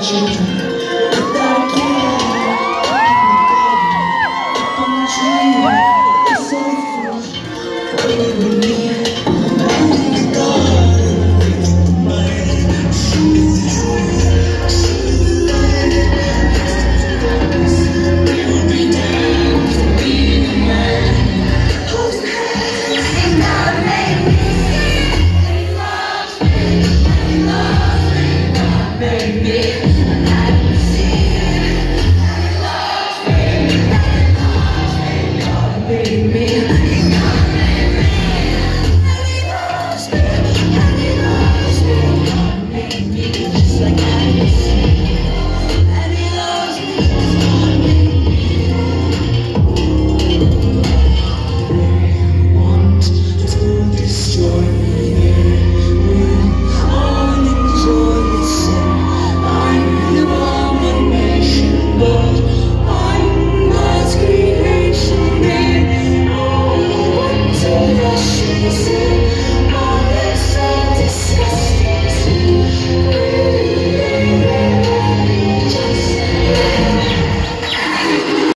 children me.